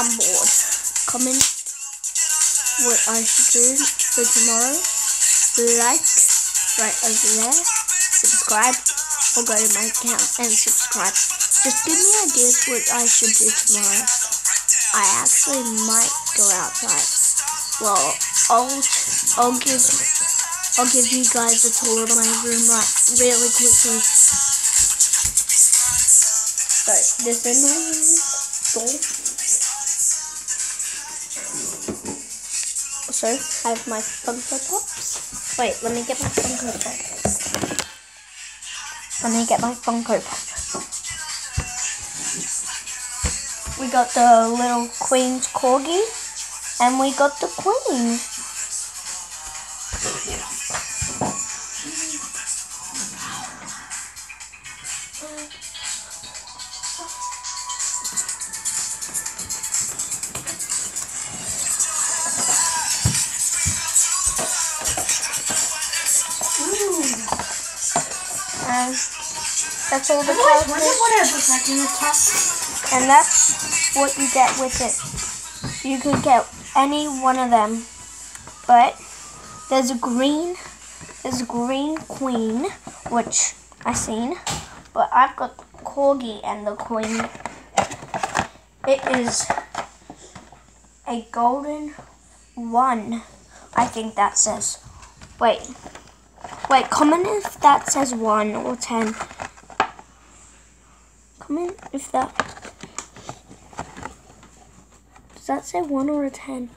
I'm bored. Comment what I should do for tomorrow. Like right over there. Subscribe or go to my account and subscribe. Just give me ideas what I should do tomorrow. I actually might go outside. Well, I'll I'll give I'll give you guys a tour of my room right really quickly. So this is my room. So I have my Funko Pops. Wait, let me get my Funko Pop. Let me get my Funko Pop. We got the little Queen's Corgi, and we got the Queen. And that's all the Wait, was characters. it whatever second the top? And that's what you get with it. You could get any one of them. But there's a green there's a green queen, which I seen. But I've got the corgi and the queen. It is a golden one. I think that says. Wait. Wait, comment if that says one or ten. Comment if that does that say 1 or a 10?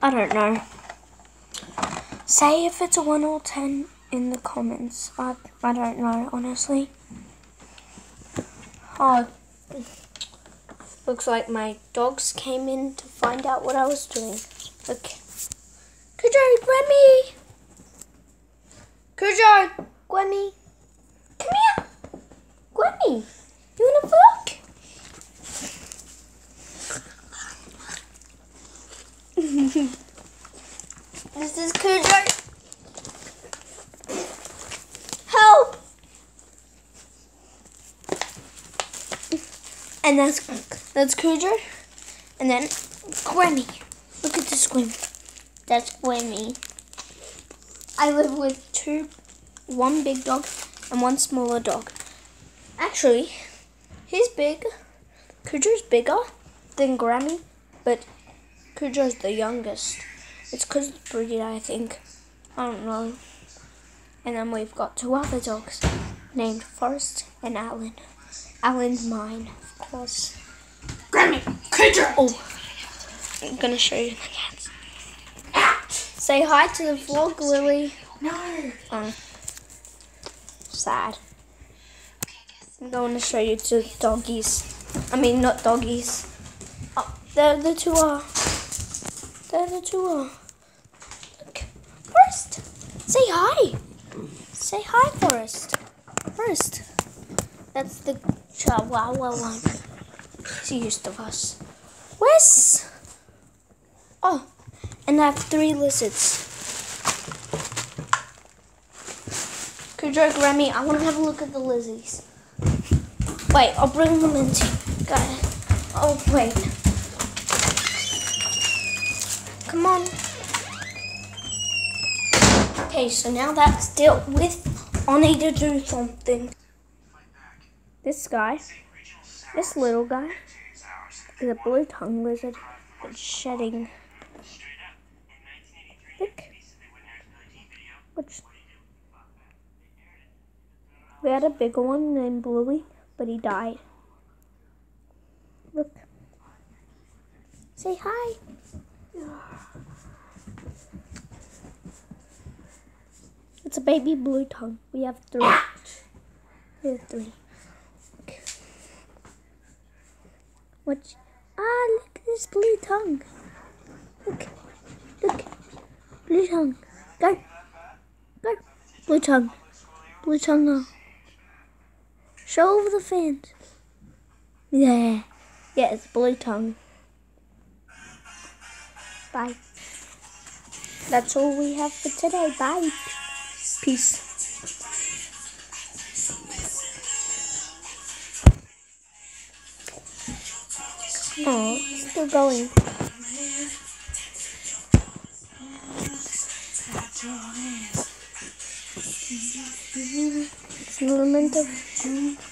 I don't know. Say if it's a 1 or 10 in the comments. I, I don't know, honestly. Oh, looks like my dogs came in to find out what I was doing. Okay. Cujo, Grammy! Cujo, Grammy! Come here! Grammy! You wanna fuck? this is Cujo. Help! And that's that's Cujo. And then Grammy. Look at this Grammy. That's Grammy. I live with two, one big dog and one smaller dog. Actually, he's big. Cujo's bigger than Grammy, but Cujo's the youngest. It's because of breed, I think. I don't know. And then we've got two other dogs named Forrest and Alan. Alan's mine, of course. Grammy, Cujo. Oh, I'm gonna show you the cats. Say hi to the vlog, Lily. No. Oh, sad. I'm going to show you two doggies. I mean, not doggies. Oh, there the two are. There the two are. Look, Forrest. Say hi. Say hi, Forrest. Forrest. That's the Chihuahua one. He's used to us. Where's? Oh, and I have three lizards. Cujo, Remy. I want to have a look at the lizzies. Wait, I'll bring them in to you. Got it. Oh, wait. Come on. Okay, so now that's dealt with. I need to do something. This guy, this little guy, is a blue tongue lizard that's shedding. Look. Which we had a bigger one named Bluey, but he died. Look. Say hi. It's a baby blue tongue. We have three. We have three. What? Ah, look at this blue tongue. Look. Look. Blue tongue. Go. Go. Blue tongue. Blue tongue now. Show over the fans. Yeah. Yeah, it's blue tongue. Bye. That's all we have for today. Bye. Peace. Oh, still going. It's an element of